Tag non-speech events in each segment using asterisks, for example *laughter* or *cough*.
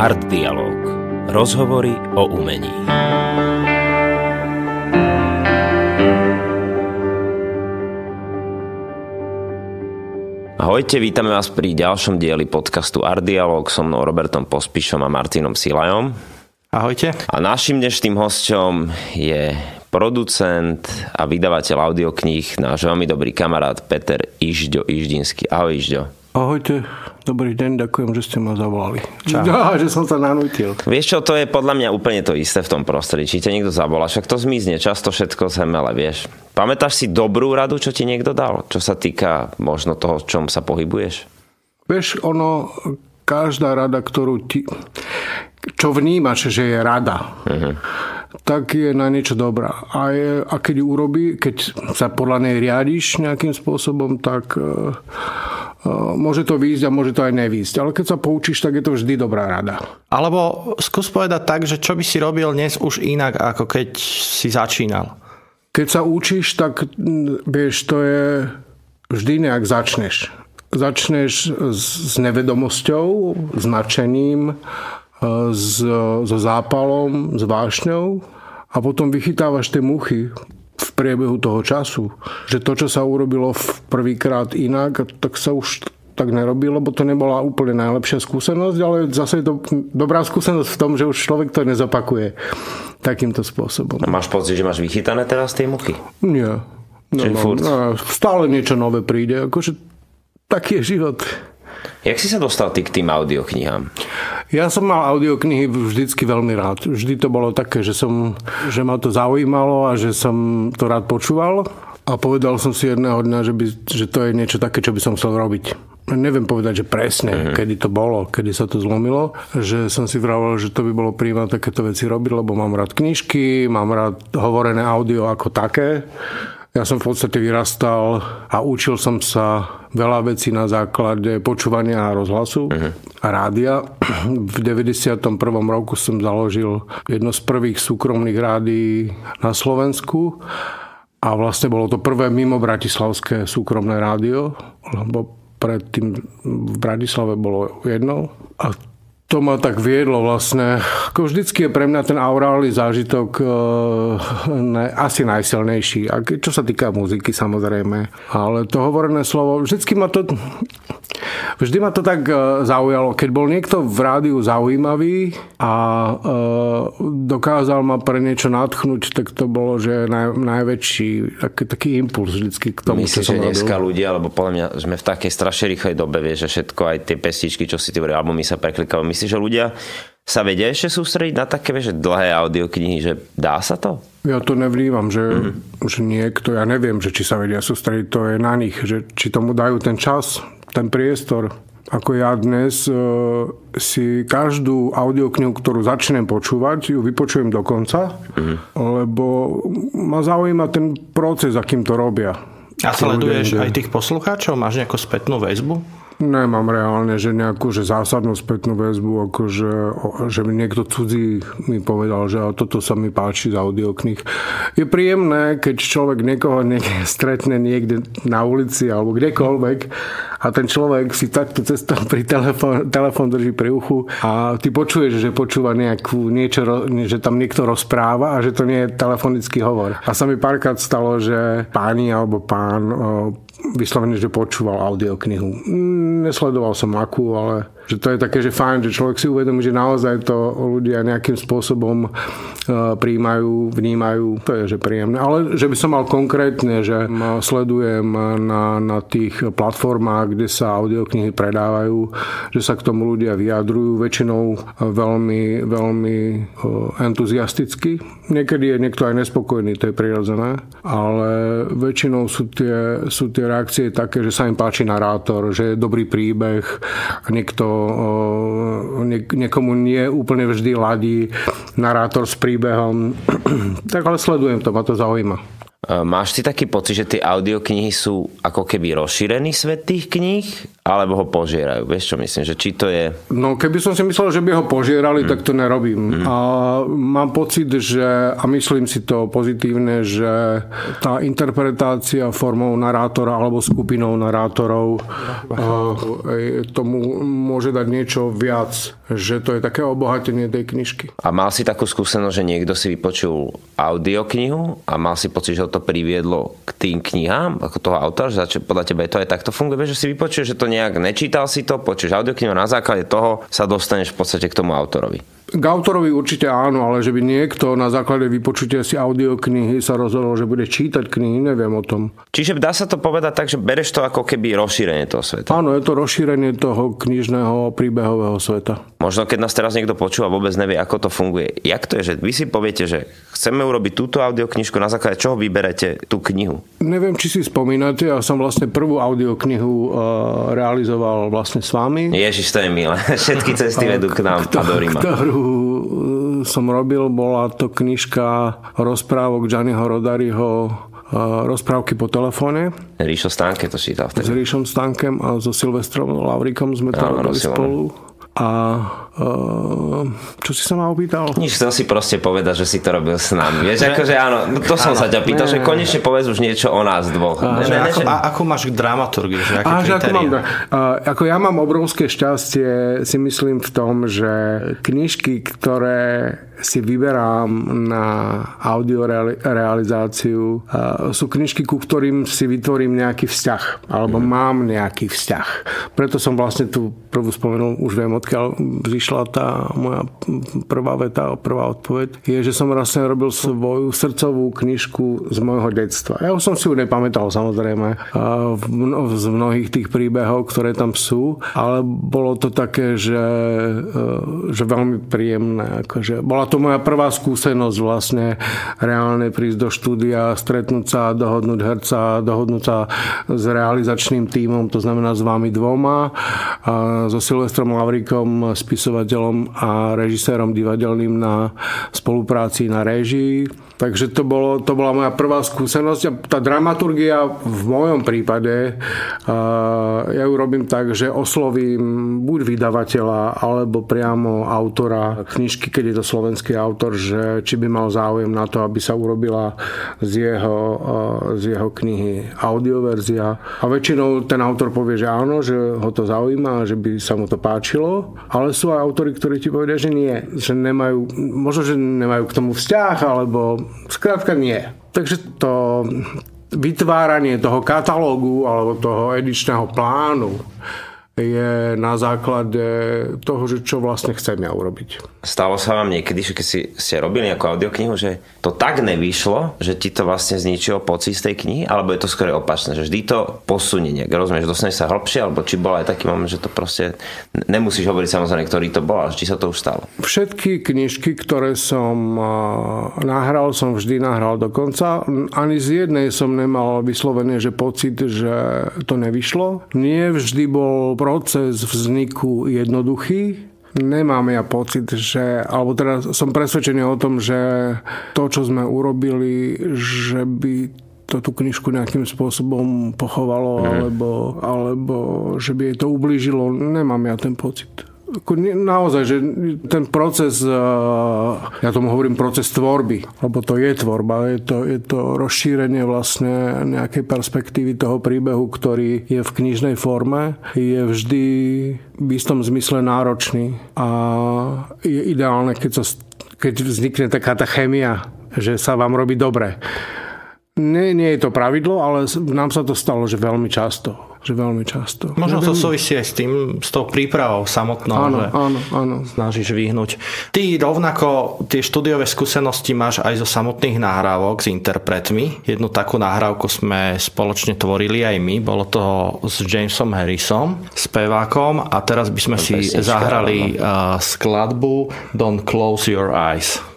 Art Dialog. Rozhovory o umení. Ahojte, vítame vás pri ďalšom dieli podcastu Art Dialog so mnou Robertom Pospišom a Martinom Silajom. Ahojte. A našim dnešným hosťom je producent a vydavateľ audiokníh, náš veľmi dobrý kamarát Peter Ižďo Iždinský. Ahoj Ižďo. Ahojte, dobrý deň, ďakujem, že ste ma zavolali. Čau. Ja, že som sa nanútil. Vieš čo, to je podľa mňa úplne to isté v tom prostredí. Či ťa niekto zavolá, však to zmizne, často všetko ale vieš. Pamätáš si dobrú radu, čo ti niekto dal? Čo sa týka možno toho, čom sa pohybuješ? Vieš, ono, každá rada, ktorú ti... Čo vnímaš, že je rada, uh-huh. Tak je na niečo dobrá. A, je, a keď ju urobí, keď sa podľa nej riadiš nejakým spôsobom, tak uh, môže to výjsť a môže to aj nevýjsť. Ale keď sa poučíš, tak je to vždy dobrá rada. Alebo skús povedať tak, že čo by si robil dnes už inak, ako keď si začínal. Keď sa učíš, tak vieš, to je vždy nejak začneš. Začneš s nevedomosťou, s nadšením, so zápalom, s vášňou a potom vychytávaš tie muchy v priebehu toho času. Že to, čo sa urobilo v prvýkrát inak, tak sa už tak nerobí, lebo to nebola úplne najlepšia skúsenosť, ale zase je to dobrá skúsenosť v tom, že už človek to nezopakuje takýmto spôsobom. A máš pocit, že máš vychytané teraz tie muchy? Nie. No, no, stále niečo nové príde. Akože taký je život. Jak si sa dostal ty k tým audioknihám? Ja som mal audioknihy vždycky veľmi rád. Vždy to bolo také, že, som, že ma to zaujímalo a že som to rád počúval. A povedal som si jedného dňa, že, by, že to je niečo také, čo by som chcel robiť. Neviem povedať, že presne, uh-huh. kedy to bolo, kedy sa to zlomilo, že som si vravel, že to by bolo príjemné takéto veci robiť, lebo mám rád knižky, mám rád hovorené audio ako také ja som v podstate vyrastal a učil som sa veľa vecí na základe počúvania rozhlasu uh-huh. a rádia. V 91. roku som založil jedno z prvých súkromných rádií na Slovensku a vlastne bolo to prvé mimo bratislavské súkromné rádio, lebo predtým v Bratislave bolo jedno a to ma tak viedlo vlastne. Ako vždycky je pre mňa ten aurálny zážitok e, ne, asi najsilnejší. A čo sa týka muziky samozrejme. Ale to hovorené slovo, vždycky ma to Vždy ma to tak e, zaujalo. Keď bol niekto v rádiu zaujímavý a e, dokázal ma pre niečo nadchnúť, tak to bolo, že naj, najväčší taký, taký impuls vždycky k tomu, Myslíš, čo že dneska robil. ľudia, lebo podľa mňa sme v takej strašne rýchlej dobe, vieš, že všetko, aj tie pestičky, čo si ty hovoril, albumy sa preklikajú. Myslíš, že ľudia sa vedia ešte sústrediť na také vieš, dlhé audioknihy, že dá sa to? Ja to nevnímam, že, mm-hmm. že niekto, ja neviem, že či sa vedia sústrediť, to je na nich, že či tomu dajú ten čas, ten priestor. Ako ja dnes e, si každú audioknihu, ktorú začnem počúvať, ju vypočujem do konca, mm-hmm. lebo ma zaujíma ten proces, akým to robia. A sleduješ aj tých poslucháčov? Máš nejakú spätnú väzbu? Nemám reálne, že nejakú že zásadnú spätnú väzbu, akože, že mi niekto cudzí mi povedal, že toto sa mi páči z audioknih. Je príjemné, keď človek niekoho niekde *laughs* stretne niekde na ulici alebo kdekoľvek a ten človek si takto cestou pri telefón, telefón drží pri uchu a ty počuješ, že počúva nejakú niečo, že tam niekto rozpráva a že to nie je telefonický hovor. A sa mi párkrát stalo, že páni alebo pán vyslovene, že počúval audioknihu. Nesledoval som akú, ale že to je také, že fajn, že človek si uvedomí, že naozaj to ľudia nejakým spôsobom e, príjmajú, vnímajú, to je že príjemné. Ale že by som mal konkrétne, že sledujem na, na tých platformách, kde sa audioknihy predávajú, že sa k tomu ľudia vyjadrujú, väčšinou veľmi, veľmi e, entuziasticky. Niekedy je niekto aj nespokojný, to je prirodzené, ale väčšinou sú tie, sú tie reakcie také, že sa im páči narátor, že je dobrý príbeh niekto niekomu nie úplne vždy ladí narátor s príbehom. *clears throat* tak ale sledujem to, ma to zaujíma. Máš ty taký pocit, že tie audioknihy sú ako keby rozšírený svet tých kníh, alebo ho požierajú? Vieš čo myslím, že či to je... No keby som si myslel, že by ho požierali, mm. tak to nerobím. Mm. A mám pocit, že, a myslím si to pozitívne, že tá interpretácia formou narátora alebo skupinou narátorov uh, tomu môže dať niečo viac, že to je také obohatenie tej knižky. A mal si takú skúsenosť, že niekto si vypočul audioknihu a mal si pocit, že to priviedlo k tým knihám, ako toho autora, že podľa teba to aj takto funguje, že si vypočuješ, že to nejak nečítal si to, počuješ audioknihu na základe toho sa dostaneš v podstate k tomu autorovi. K autorovi určite áno, ale že by niekto na základe vypočutia si audioknihy sa rozhodol, že bude čítať knihy, neviem o tom. Čiže dá sa to povedať tak, že bereš to ako keby rozšírenie toho sveta. Áno, je to rozšírenie toho knižného príbehového sveta. Možno keď nás teraz niekto počúva, vôbec nevie, ako to funguje. Jak to je, že vy si poviete, že chceme urobiť túto audioknižku, na základe čoho vyberete tú knihu? Neviem, či si spomínate, ja som vlastne prvú audioknihu uh, realizoval vlastne s vami. Ježiš, to je milé. *laughs* Všetky cesty vedú k nám a do Ríma. Ktorú som robil, bola to knižka rozprávok Gianniho Rodariho rozprávky po telefóne. Ríšo Stánke to čítal vtedy. S Ríšom Stánkem a so Silvestrom Lavrikom sme to robili spolu. A čo si sa ma opýtal? Nič, chcel si proste povedať, že si to robil s nami. Vieš, akože áno, to som áno, sa ťa pýtal, ne, že konečne povedz už niečo o nás dvoch. A, ne, že ne, ako, a ako máš dramaturgiu? Že aké a, že ako, mám, uh, ako ja mám obrovské šťastie, si myslím v tom, že knižky, ktoré si vyberám na audio realizáciu. Sú knižky, ku ktorým si vytvorím nejaký vzťah, alebo mm. mám nejaký vzťah. Preto som vlastne tu prvú spomenul, už viem, odkiaľ vyšla tá moja prvá veta, prvá odpoveď, je, že som vlastne robil svoju srdcovú knižku z môjho detstva. Ja už som si ju nepamätal samozrejme z mnohých tých príbehov, ktoré tam sú, ale bolo to také, že, e, že veľmi príjemné. Akože bola to moja prvá skúsenosť vlastne reálne prísť do štúdia, stretnúť sa, dohodnúť herca, dohodnúť sa s realizačným tímom, to znamená s vami dvoma, a so Silvestrom Lavrikom, spisovateľom a režisérom divadelným na spolupráci na režii. Takže to, bolo, to bola moja prvá skúsenosť a tá dramaturgia v mojom prípade ja ju robím tak, že oslovím buď vydavateľa alebo priamo autora knižky, keď je to slovenský autor, že či by mal záujem na to, aby sa urobila z jeho, z jeho knihy audioverzia. A väčšinou ten autor povie, že áno, že ho to zaujíma, že by sa mu to páčilo, ale sú aj autory, ktorí ti povedia, že nie, že nemajú, možno, že nemajú k tomu vzťah, alebo Skrátka nie. Takže to vytváranie toho katalógu alebo toho edičného plánu je na základe toho, že čo vlastne chcem ja urobiť. Stalo sa vám niekedy, že keď si, ste robili nejakú audioknihu, že to tak nevyšlo, že ti to vlastne zničilo pocit z tej knihy, alebo je to skôr opačné, že vždy to posunie nejak, rozumieš, dostaneš sa hlbšie, alebo či bol aj taký moment, že to proste nemusíš hovoriť samozrejme, ktorý to bol, ale či sa to už stalo. Všetky knižky, ktoré som nahral, som vždy nahral do konca. Ani z jednej som nemal vyslovené, že pocit, že to nevyšlo. Nie vždy bol proces vzniku jednoduchý. Nemám ja pocit, že, alebo teda som presvedčený o tom, že to, čo sme urobili, že by to tú knižku nejakým spôsobom pochovalo, mm. alebo, alebo že by jej to ublížilo. Nemám ja ten pocit naozaj, že ten proces, ja tomu hovorím proces tvorby, lebo to je tvorba, je to, je to rozšírenie vlastne nejakej perspektívy toho príbehu, ktorý je v knižnej forme, je vždy v istom zmysle náročný a je ideálne, keď, sa, keď vznikne taká tá chemia, že sa vám robí dobre. Nie, nie je to pravidlo, ale nám sa to stalo, že veľmi často že veľmi často. Možno to súvisí aj s tým, s tou prípravou samotnou, áno, že áno, áno. snažíš vyhnúť. Ty rovnako tie štúdiové skúsenosti máš aj zo samotných nahrávok s interpretmi. Jednu takú nahrávku sme spoločne tvorili aj my, bolo to s Jamesom Harrisom, spevákom a teraz by sme si zahrali uh, skladbu Don't Close Your Eyes.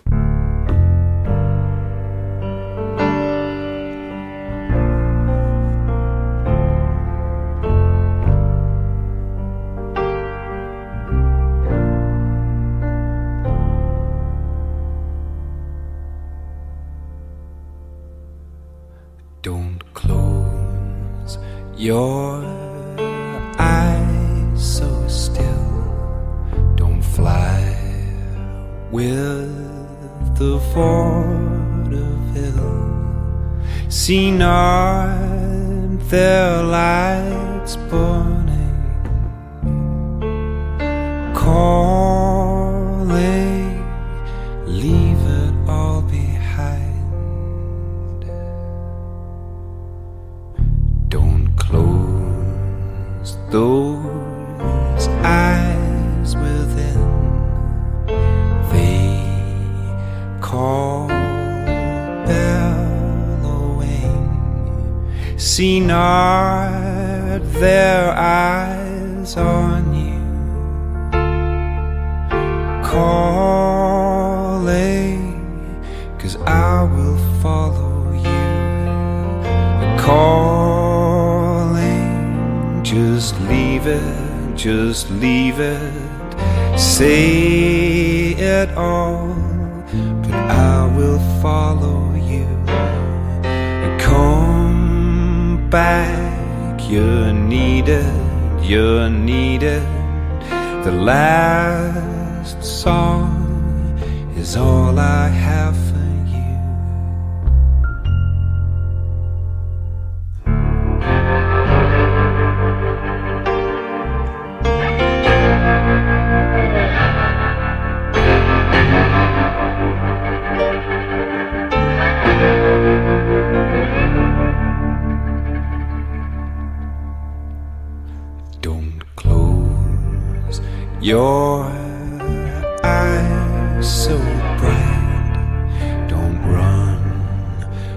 Their lights burning, calling, leave it all behind. Don't close those See not their eyes on you, calling, cause I will follow you. Calling, just leave it, just leave it. Say it all, but I will follow back, you're needed, you're needed. The last song is all I have your eyes so bright. Don't run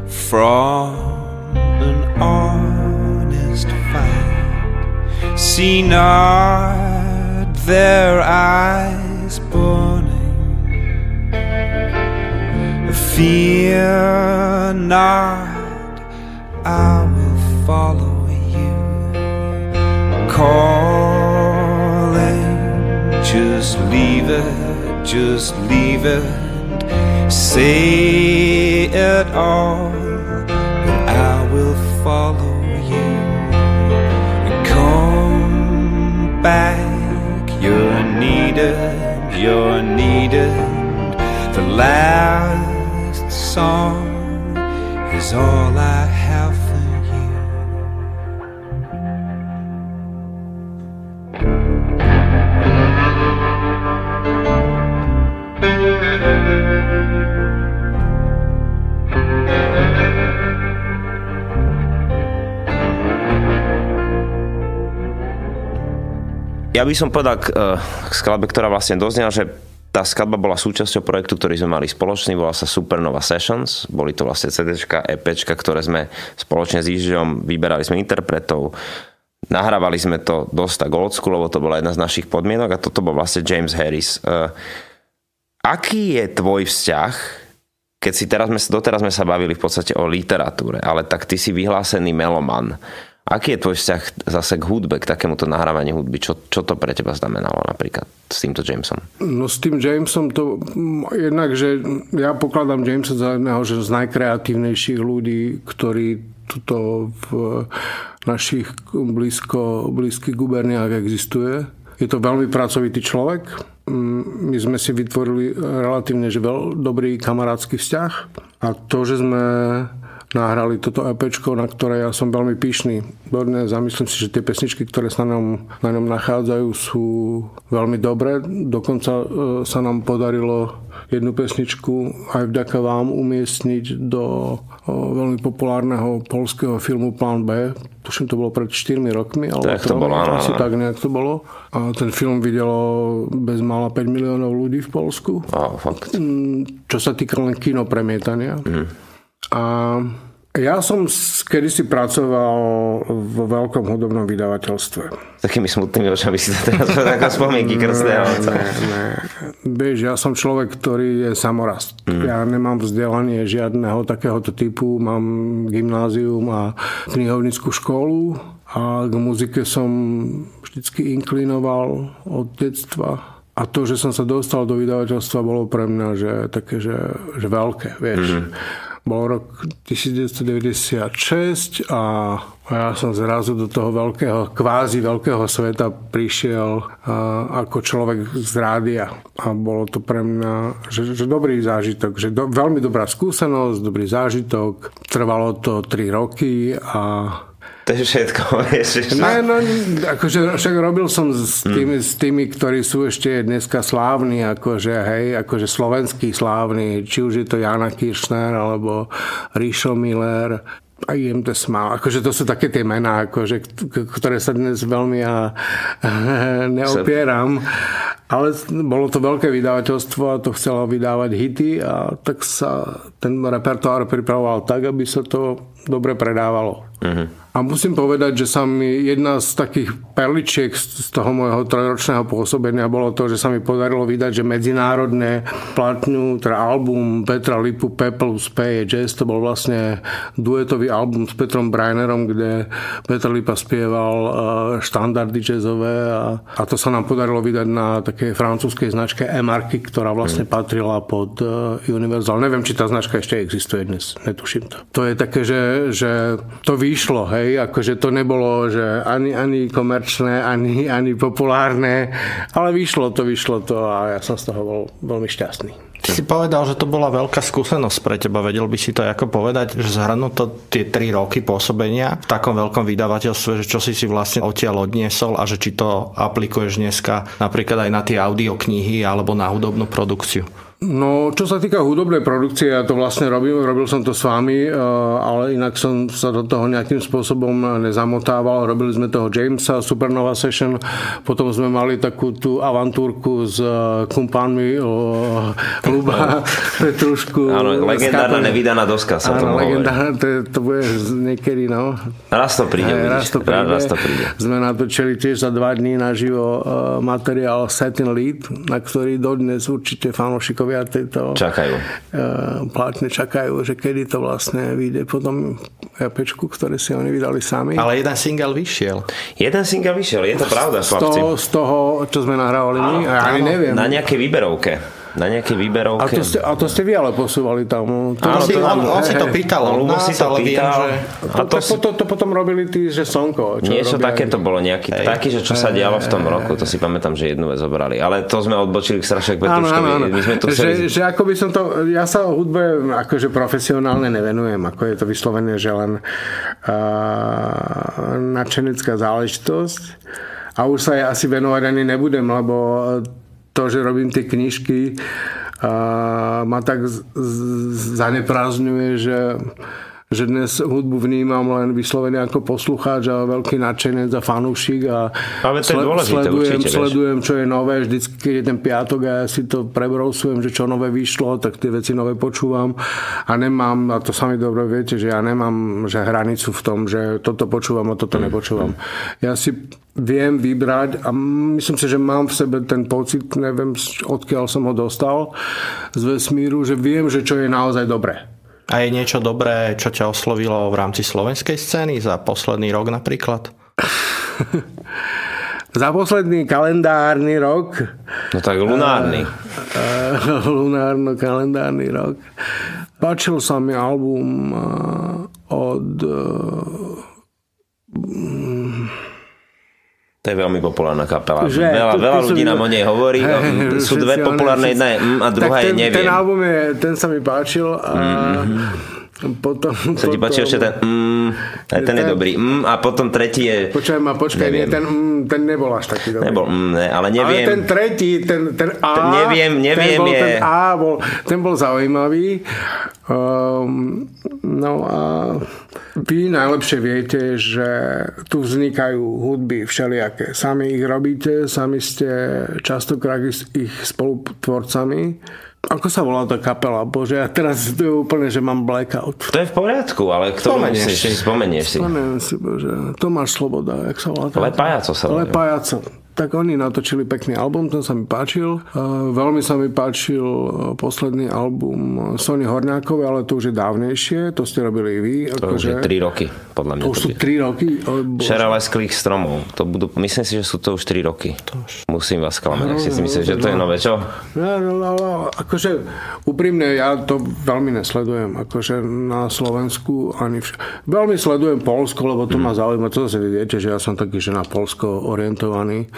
from an honest fight. See not their eyes burning. Fear not, I will follow you calling. Just leave it, just leave it. Say it all, but I will follow you. Come back, you're needed, you're needed. The last song is all I have Ja by som povedal k, eh, k skladbe, ktorá vlastne doznela, že tá skladba bola súčasťou projektu, ktorý sme mali spoločný, volá sa Supernova Sessions. Boli to vlastne CDčka, EPčka, ktoré sme spoločne s Ižiom vyberali sme interpretov. Nahrávali sme to dosť tak old school, lebo to bola jedna z našich podmienok a toto bol vlastne James Harris. Eh, Aký je tvoj vzťah, keď si teraz sme, doteraz sme sa bavili v podstate o literatúre, ale tak ty si vyhlásený meloman. Aký je tvoj vzťah zase k hudbe, k takémuto nahrávaniu hudby? Čo, čo to pre teba znamenalo napríklad s týmto Jamesom? No s tým Jamesom to jednak, že ja pokladám Jamesa za jedného že z najkreatívnejších ľudí, ktorí tuto v našich blízko, blízkych guberniách existuje. Je to veľmi pracovitý človek. Mm, My sme si vytvorili relatívne že veľ, dobrý kamarátsky vzťah a to, že sme nahrali toto EP, na ktoré ja som veľmi pyšný. Dodnes a myslím si, že tie pesničky, ktoré sa na ňom, na ňom nachádzajú, sú veľmi dobré. Dokonca e, sa nám podarilo jednu pesničku aj vďaka vám umiestniť do o, veľmi populárneho polského filmu Plán B. Tuším, to bolo pred 4 rokmi. Alebo Tak to bolo, áno, Asi áno. tak nejak to bolo. A ten film videlo bez mála 5 miliónov ľudí v Polsku. Á, fakt. Mm, Čo sa týka len kinopremietania. A ja som kedysi pracoval vo veľkom hudobnom vydavateľstve. S takými smutnými očami si to teraz *laughs* ako spomienky krstného otca. Vieš, ja som človek, ktorý je samorast. Ja nemám vzdelanie žiadneho takéhoto typu. Mám gymnázium a knihovnickú školu a k muzike som vždycky inklinoval od detstva. A to, že som sa dostal do vydavateľstva, bolo pre mňa že, také, že, že veľké, vieš. Bol rok 1996 a ja som zrazu do toho veľkého, kvázi veľkého sveta prišiel ako človek z rádia. A bolo to pre mňa že, že dobrý zážitok, že do, veľmi dobrá skúsenosť, dobrý zážitok. Trvalo to 3 roky a to je všetko. *laughs* Ne, no, akože, však robil som s tými, s tými, ktorí sú ešte dneska slávni, akože, hej, akože slovenský slávny, či už je to Jana Kiršner, alebo Ríšo Miller, aj IMT Smile. Akože to sú také tie mená, akože, ktoré sa dnes veľmi ja *laughs* neopieram. Ale bolo to veľké vydavateľstvo a to chcelo vydávať hity a tak sa ten repertoár pripravoval tak, aby sa to dobre predávalo. Uh-huh. A musím povedať, že sa mi jedna z takých perličiek z toho môjho trojročného pôsobenia bolo to, že sa mi podarilo vydať, že medzinárodné platňu, teda album Petra Lipu Pepl Speje Jazz, to bol vlastne duetový album s Petrom Brainerom, kde Petr Lipa spieval e, štandardy jazzové a, a to sa nám podarilo vydať na takej francúzskej značke Emarky, ktorá vlastne mm. patrila pod e, Universal. Neviem, či tá značka ešte existuje dnes, netuším to. To je také, že, že to vyšlo, hej, hej, akože to nebolo, že ani, ani komerčné, ani, ani populárne, ale vyšlo to, vyšlo to a ja som z toho bol veľmi šťastný. Ty si povedal, že to bola veľká skúsenosť pre teba. Vedel by si to ako povedať, že zhrnúť to tie tri roky pôsobenia v takom veľkom vydavateľstve, že čo si si vlastne odtiaľ odniesol a že či to aplikuješ dneska napríklad aj na tie audioknihy alebo na hudobnú produkciu. No, čo sa týka hudobnej produkcie, ja to vlastne robil, robil som to s vami, eh, ale inak som sa do toho nejakým spôsobom nezamotával. Robili sme toho Jamesa, Supernova Session, potom sme mali takú tú avantúrku s eh, kumpánmi Luba Petrušku. Áno, legendárna nevydaná doska sa áno, legendárna, to, to bude niekedy, no. Raz to príde, raz to príde. Raz to príde. Sme natočili tiež za dva dní naživo materiál Satin Lead, na ktorý dodnes určite fanúšikovia fanúšikovia tejto čakajú. Uh, plátne čakajú, že kedy to vlastne vyjde potom pečku, ktoré si oni vydali sami. Ale jeden single vyšiel. Jeden single vyšiel, je to pravda, z toho, z toho, čo sme nahrávali my, ja ani neviem. Na nejakej výberovke na nejaké výberovke. A to ste, a to ste vy ale posúvali tam. To Áno, si, on, on si to pýtal, on si to pýtal. Viem, že... A to, to, to, to, potom robili tí, že Sonko. Čo niečo také to bolo, nejaký hej. taký, že čo sa dialo v tom roku, to si pamätám, že jednu vec zobrali. Ale to sme odbočili k Strašek Petruškovi. My sme to chceli... že, že ako by som to, ja sa o hudbe akože profesionálne nevenujem, ako je to vyslovené, že len uh, načenecká záležitosť. A už sa ja asi venovať ani nebudem, lebo to, že robím tie knižky, a ma tak zaneprázdňuje, že že dnes hudbu vnímam len vyslovene ako poslucháč a veľký nadšenec a fanúšik a Ale to je dôležité, sledujem, určite, sledujem, čo je nové, vždycky, keď je ten piatok a ja si to prebrousujem, že čo nové vyšlo, tak tie veci nové počúvam a nemám, a to sami dobre viete, že ja nemám že hranicu v tom, že toto počúvam a toto nepočúvam. Ja si viem vybrať a myslím si, že mám v sebe ten pocit, neviem odkiaľ som ho dostal z vesmíru, že viem, že čo je naozaj dobré. A je niečo dobré, čo ťa oslovilo v rámci slovenskej scény za posledný rok napríklad? *laughs* za posledný kalendárny rok. No tak lunárny. Uh, uh, lunárno-kalendárny rok. Páčil sa mi album uh, od uh, to je veľmi populárna kapela. Že, veľa, to, veľa ľudí nám o nej hovorí. He, sú dve populárne, jedna je mm a druhá ten, je neviem. Ten album je, ten sa mi páčil a mm-hmm. Potom... Sa ti páči ešte ten mm, aj ten, ten je dobrý. Mm, a potom tretí je... Počkaj ma, počkaj, nie, ten, mm, ten nebol až taký dobrý. Nebol, mm, ne, ale neviem. Ale ten tretí, ten, ten A... Ten neviem, neviem ten bol, je... Ten A bol, ten bol zaujímavý. Um, no a vy najlepšie viete, že tu vznikajú hudby všelijaké. Sami ich robíte, sami ste častokrát ich spolutvorcami. Ako sa volá tá kapela? Bože, ja teraz to je úplne, že mám blackout. To je v poriadku, ale kto spomenieš si? Spomenieš si. Spomeniem si, bože. Tomáš Sloboda, jak sa volá? Lepajaco sa volá. Lepajaco tak oni natočili pekný album, ten sa mi páčil. Veľmi sa mi páčil e, posledný album Sony Horňákové, ale to už je dávnejšie, to ste robili vy. To už je 3 roky. podľa mňa. To už sú bude. 3 roky. Alebo... Šera lesklých stromov. To budú, myslím si, že sú to už 3 roky. Musím vás klamať, ak si si myslíš, že to je nové, čo? No, no, no, no, akože úprimne ja to veľmi nesledujem, akože na Slovensku ani vš- Veľmi sledujem Polsko, lebo to ma zaujíma, to zase viete, že ja som taký, že na Polsko orientovaný.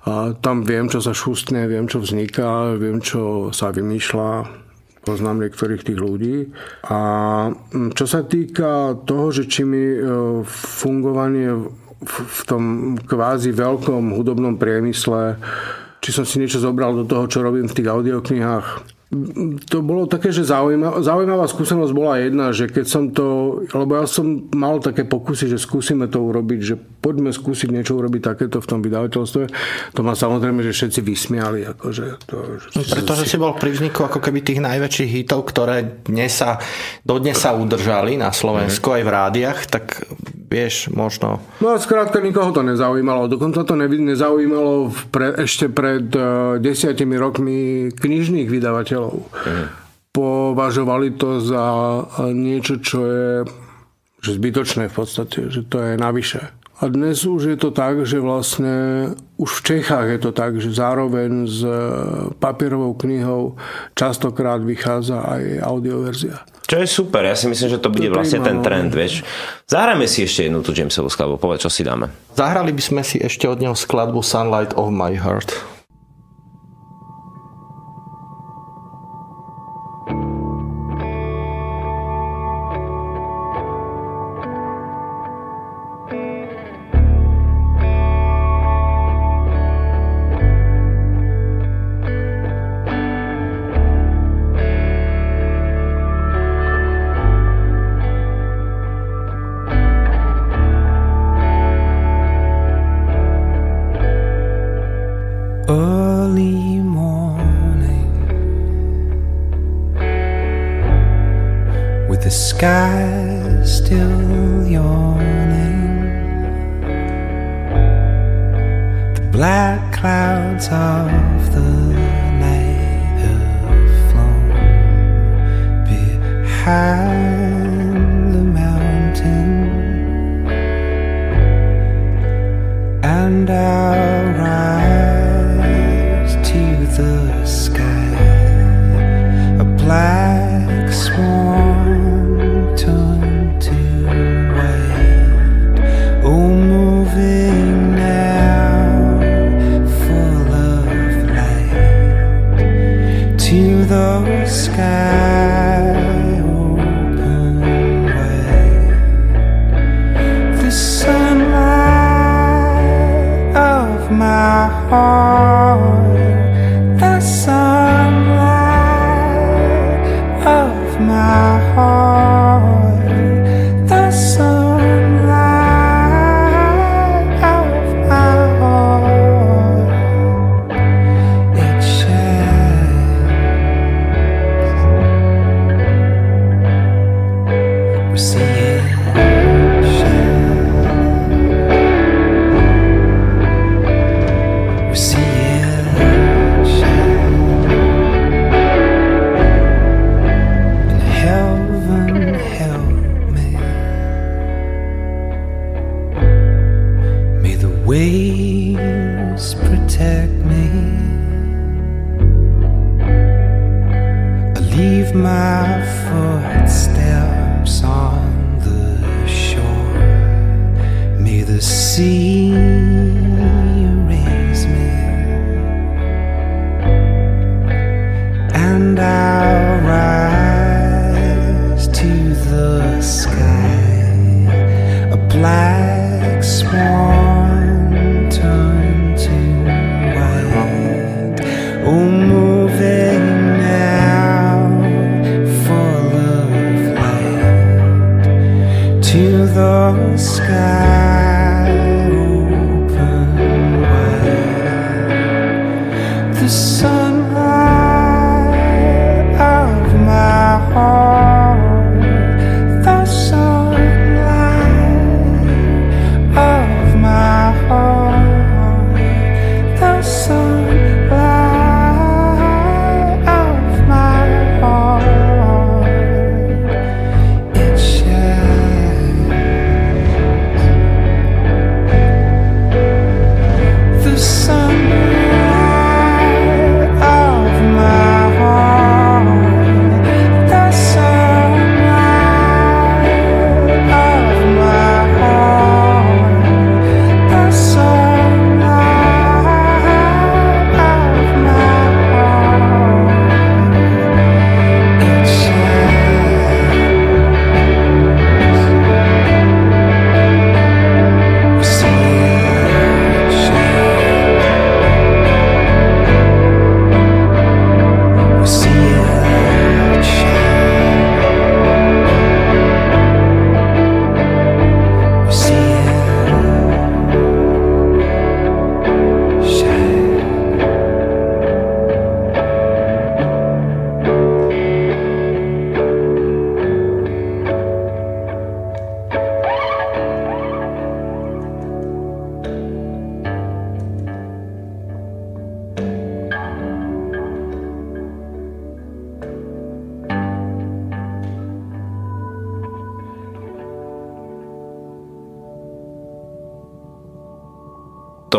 A tam viem, čo sa šustne, viem, čo vzniká, viem, čo sa vymýšľa, poznám niektorých tých ľudí. A mm, čo sa týka toho, že či mi e, fungovanie v tom kvázi veľkom hudobnom priemysle, či som si niečo zobral do toho, čo robím v tých audioknihách. To bolo také, že zaujímavá, zaujímavá skúsenosť bola jedna, že keď som to, lebo ja som mal také pokusy, že skúsime to urobiť, že poďme skúsiť niečo urobiť takéto v tom vydavateľstve. To ma samozrejme, že všetci vysmiali. Akože to, že No, pretože si bol pri vzniku ako keby tých najväčších hitov, ktoré dnes sa, dodnes sa udržali na Slovensku aj v rádiách, tak vieš, možno... No a skrátka nikoho to nezaujímalo. Dokonca to nezaujímalo v pre, ešte pred uh, desiatimi rokmi knižných vydavateľov. Považovali to za uh, niečo, čo je že zbytočné v podstate, že to je navyše. A dnes už je to tak, že vlastne už v Čechách je to tak, že zároveň s uh, papierovou knihou častokrát vychádza aj audioverzia. Čo je super, ja si myslím, že to bude To vlastne ten trend, vieš. Zahrajme si ešte jednu tú Jamesovú skladbu, povedz, čo si dáme. Zahrali by sme si ešte od neho skladbu Sunlight of my heart. With the sky still yawning. The black clouds of the night have flown behind my heart, the sunlight of my heart,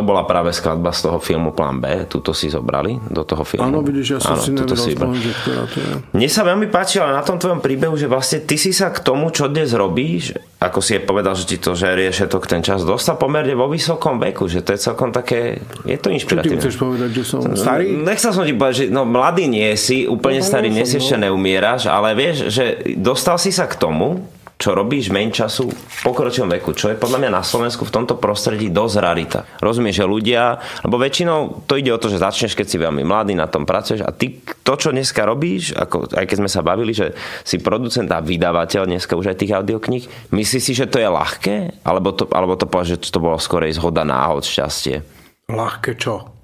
bola práve skladba z toho filmu Plán B, túto si zobrali do toho filmu. Áno, vidíš, ja som Áno, si nevedel vybrali. spomenúť, že ktorá to je. Mne sa veľmi páčilo na tom tvojom príbehu, že vlastne ty si sa k tomu, čo dnes robíš, ako si je povedal, že ti to žerie všetok ten čas, dostal pomerne vo vysokom veku, že to je celkom také, je to Čo tým inšpiratívne. chceš povedať, že som starý? Nechcel som ti povedať, že no, mladý nie si, úplne No, starý som, nie si, no. ešte neumieraš, ale vieš, že dostal si sa k tomu, čo robíš meň času v pokročilom veku, čo je podľa mňa na Slovensku v tomto prostredí dosť rarita. Rozumieš, že ľudia, lebo väčšinou to ide o to, že začneš, keď si veľmi mladý, na tom pracuješ a ty to, čo dneska robíš, ako, aj keď sme sa bavili, že si producent a vydavateľ dneska už aj tých audiokníh, myslíš si, že to je ľahké? Alebo to, alebo to povedať, že to bolo skorej zhoda náhod, šťastie? Ľahké čo?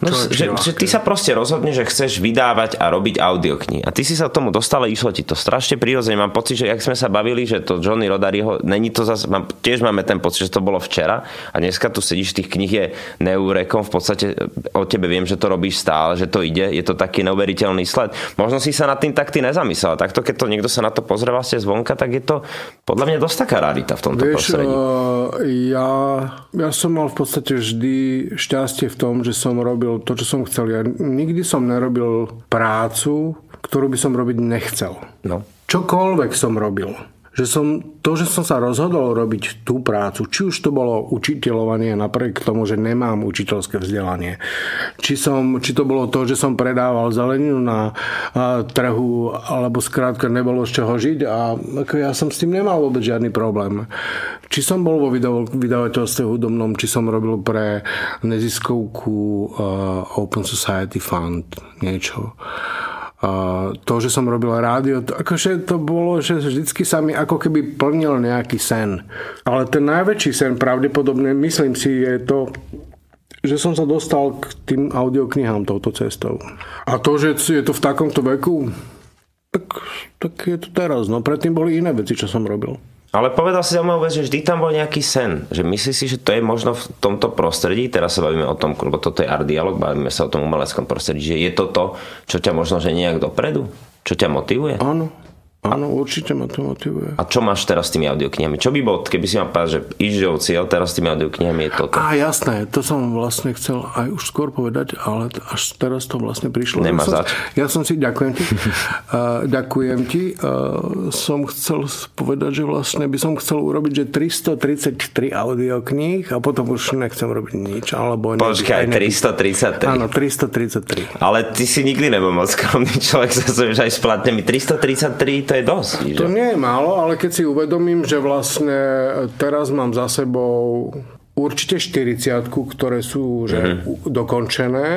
No, že, že ty sa proste rozhodne, že chceš vydávať a robiť audioknihy. A ty si sa tomu dostal, išlo ti to strašne prirodzene. Mám pocit, že jak sme sa bavili, že to Johnny Rodariho, není to zase, mám, tiež máme ten pocit, že to bolo včera a dneska tu sedíš, tých knih je neurekom, v podstate o tebe viem, že to robíš stále, že to ide, je to taký neuveriteľný sled. Možno si sa nad tým tak ty nezamyslel. Takto, keď to niekto sa na to pozrie vlastne zvonka, tak je to podľa mňa dosť taká rarita v tomto Vieš, prostredí. uh, ja, ja som mal v podstate vždy šťastie v tom, že som robil to, čo som chcel. Ja nikdy som nerobil prácu, ktorú by som robiť nechcel. No. Čokoľvek som robil. Že som, to, že som sa rozhodol robiť tú prácu, či už to bolo učiteľovanie napriek tomu, že nemám učiteľské vzdelanie, či, som, či to bolo to, že som predával zeleninu na a, trhu, alebo skrátka nebolo z čoho žiť a ako ja som s tým nemal vôbec žiadny problém. Či som bol vo vydavateľstve hudobnom, či som robil pre neziskovku uh, Open Society Fund niečo. To, že som robil rádio, to, akože to bolo, že vždycky sa mi ako keby plnil nejaký sen. Ale ten najväčší sen pravdepodobne, myslím si, je to, že som sa dostal k tým audioknihám touto cestou. A to, že je to v takomto veku, tak, tak je to teraz. No predtým boli iné veci, čo som robil. Ale povedal si zaujímavú vec, že vždy tam bol nejaký sen. Že myslíš si, že to je možno v tomto prostredí, teraz sa bavíme o tom, lebo toto je art dialog, bavíme sa o tom umeleckom prostredí, že je to to, čo ťa možno že nejak dopredu? Čo ťa motivuje? Áno, áno, určite ma to motivuje. A čo máš teraz s tými audioknihami? Čo by bol, keby si ma povedal, že Ižďov cieľ teraz s tými audioknihami je toto? Á, jasné, to som vlastne chcel aj už skôr povedať, ale až teraz to vlastne prišlo. Nemáš ja som, ja som si, ďakujem ti, *laughs* uh, ďakujem ti, uh, som chcel povedať, že vlastne by som chcel urobiť, že 333 audiokníh a potom už nechcem robiť nič, alebo... Počkaj, aj nebych- 333. Áno, 333. Ale ty si nikdy nebol moc skromný človek, *laughs* zase už aj s platnemi. 333 to je dosť. To Že? nie je málo, ale keď si uvedomím, že vlastne teraz mám za sebou určite 40 ktoré sú že Mhm. dokončené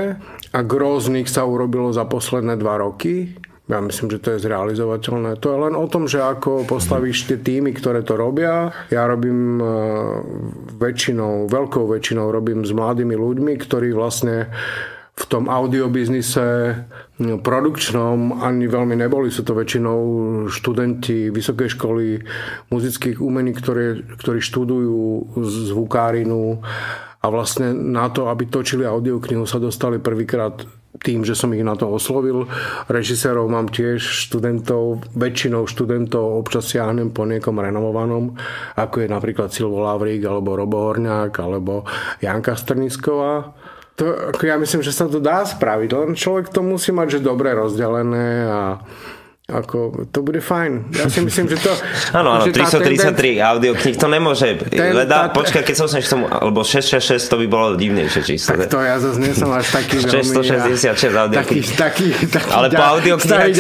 a gro z nich sa urobilo za posledné dva roky. Ja myslím, že to je zrealizovateľné. To je len o tom, že ako postavíš tie týmy, ktoré to robia. Ja robím e, väčšinou, veľkou väčšinou robím s mladými ľuďmi, ktorí vlastne v tom audiobiznise no, produkčnom ani veľmi neboli. Sú to väčšinou študenti Vysokej školy muzických umení, ktoré, ktorí študujú zvukárinu a vlastne na to, aby točili audioknihu, sa dostali prvýkrát tým, že som ich na to oslovil. Režisérov mám tiež študentov, väčšinou študentov občas siahnem po niekom renomovanom, ako je napríklad Silvo Lavrík, alebo Robo Horňák, alebo Janka Strnisková. To, ako ja myslím, že sa to dá spraviť, len človek to musí mať, že dobre rozdelené a ako, to bude fajn. Ja si myslím, že to... *laughs* Áno, áno, že tá 333 audiokníh, to nemôže. Ten- Leda, tá- počkaj, keď sa dostaneš k tomu, alebo 666, to by bolo divnejšie číslo. Tak to ja zase nie som až taký veľmi... 666 Taký, audiokníh. taký, taký Ale po audioknihách,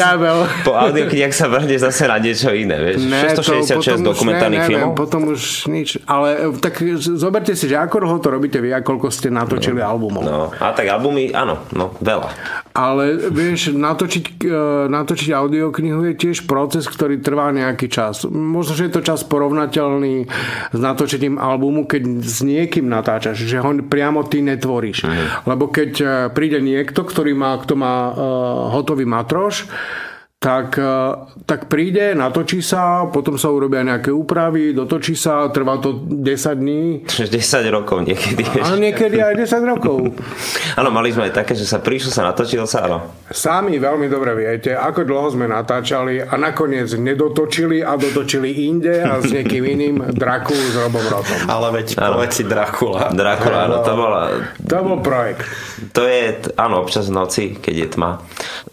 po audioknihách sa vrhneš zase na niečo iné, vieš. 666 dokumentárnych ne, filmov. Neviem, potom už nič. Ale e, tak zoberte si, že ako dlho to robíte vy a koľko ste natočili albumov. No, a tak albumy, áno, no, veľa. Ale vieš, natočiť, e, natočiť audioknihu je tiež proces, ktorý trvá nejaký čas. Možno, že je to čas porovnateľný s natočením albumu, keď s niekým natáčaš, že ho priamo ty netvoríš. Lebo keď e, príde niekto, ktorý má, kto má uh, hotový matroš, tak, e, tak príde, natočí sa, potom sa urobia nejaké úpravy, dotočí sa, trvá to 10 dní. 10 rokov niekedy. A niekedy aj 10 rokov. *laughs* Áno, mali sme aj také, že sa prišlo, sa natočilo sa, áno. Sami veľmi dobre viete, ako dlho sme natáčali a nakoniec nedotočili a dotočili inde a s niekým iným Drakulu s Robom Rotom. *laughs* Ale veď povedz si Dracula. Drakula, áno, to bola... To bol projekt. To je, áno, občas v noci, keď je tma.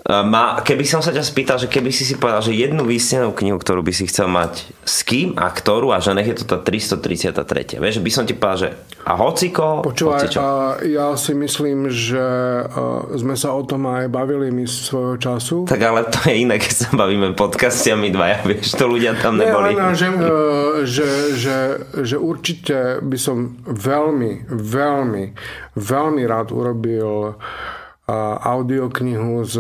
E, Ma, keby som sa ťa spýtal, že keby si si povedal, že jednu výsnenú knihu, ktorú by si chcel mať s kým a ktorú a že nech je to tá 333. Vieš, by som ti povedal, že a hociko, Počúvaj, hocičo. a ja si myslím, že a, sme sa o tom aj bavili my svojho času. Tak ale to je iné, keď sa bavíme my dvaja, vieš, to ľudia tam neboli. len, že, e, že, že, že určite by som veľmi, veľmi, veľmi rád urobil a, audioknihu z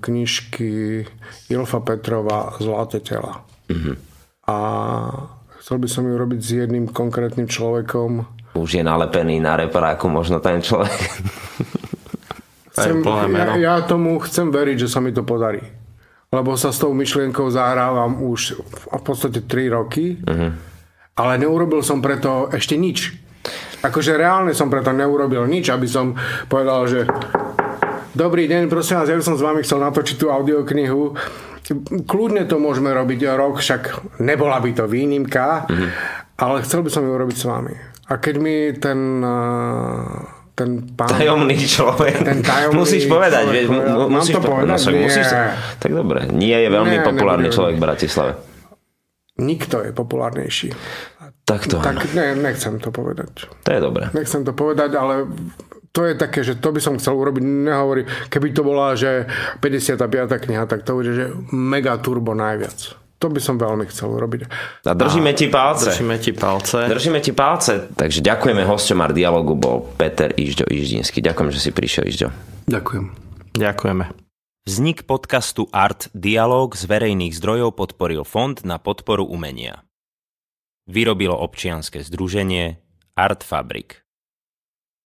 knižky Ilfa Petrova Zlaté tela. Mhm. A chcel by som ju robiť s jedným konkrétnym človekom. Už je nalepený na repráku možno ten človek. *laughs* Chcem, ja, ja tomu chcem veriť, že sa mi to podarí. Lebo sa s tou myšlienkou zahrávam už v podstate 3 roky, Mhm. ale neurobil som preto ešte nič. Akože reálne som preto neurobil nič, aby som povedal, že dobrý deň, prosím vás, ja by som s vami chcel natočiť tú audioknihu. Kľudne to môžeme robiť rok, však nebola by to výnimka, Mhm. ale chcel by som ju robiť s vami. A keď mi ten, eh, ten pán... Tajomný človek. Ten tajomný musíš povedať. Vieš, mu, musíš to po- povedať? No, však musíš sa... Tak dobre. Nie je veľmi Nie, populárny nebudem. človek v Bratislave. Nikto je populárnejší. Tak to Tak ne, nechcem to povedať. To je dobré. Nechcem to povedať, ale to je také, že to by som chcel urobiť. Nehovorí, keby to bola, že 55. kniha, tak to bude, že mega turbo najviac. To by som veľmi chcel urobiť. A držíme ti palce. Držíme ti palce. Držíme ti palce. Takže ďakujeme hosťom Art Dialogu bol Peter Ižďo Iždínsky. Ďakujem, že si prišiel Ižďo. Ďakujem. Ďakujeme. Vznik podcastu Art Dialog z verejných zdrojov podporil Fond na podporu umenia. Vyrobilo občianske združenie Art Fabrik.